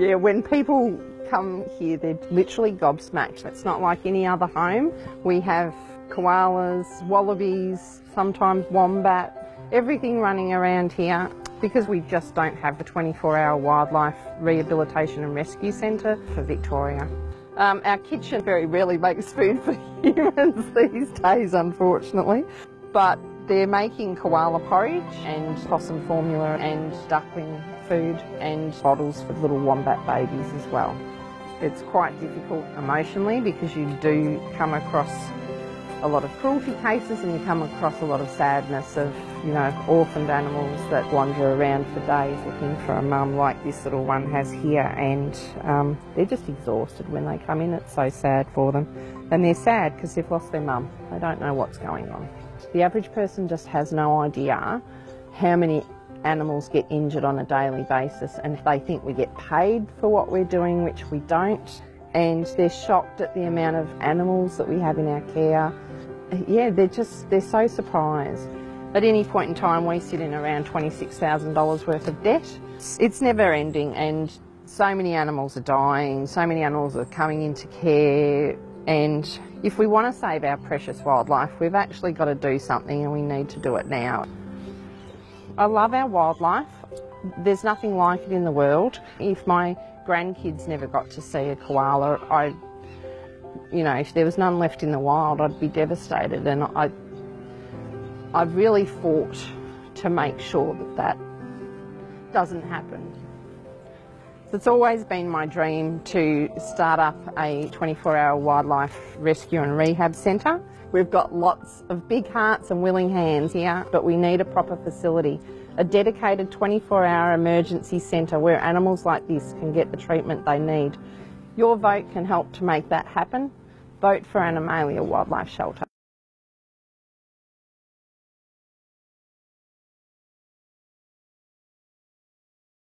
Yeah, when people come here, they're literally gobsmacked. It's not like any other home. We have koalas, wallabies, sometimes wombat, everything running around here because we just don't have a 24 hour wildlife rehabilitation and rescue centre for Victoria. Um, our kitchen very rarely makes food for humans these days, unfortunately, but they're making koala porridge and possum formula and duckling food and bottles for little wombat babies as well. It's quite difficult emotionally because you do come across a lot of cruelty cases and you come across a lot of sadness of, you know, orphaned animals that wander around for days looking for a mum like this little one has here and um, they're just exhausted when they come in. It's so sad for them. And they're sad because they've lost their mum. They don't know what's going on. The average person just has no idea how many animals get injured on a daily basis and they think we get paid for what we're doing, which we don't. And they're shocked at the amount of animals that we have in our care yeah, they're just, they're so surprised. At any point in time, we sit in around $26,000 worth of debt. It's never ending, and so many animals are dying, so many animals are coming into care. And if we want to save our precious wildlife, we've actually got to do something, and we need to do it now. I love our wildlife. There's nothing like it in the world. If my grandkids never got to see a koala, I you know, if there was none left in the wild, I'd be devastated. And I, I've really fought to make sure that that doesn't happen. It's always been my dream to start up a 24 hour wildlife rescue and rehab centre. We've got lots of big hearts and willing hands here, but we need a proper facility. A dedicated 24 hour emergency centre where animals like this can get the treatment they need. Your vote can help to make that happen. Vote for Animalia Wildlife Shelter.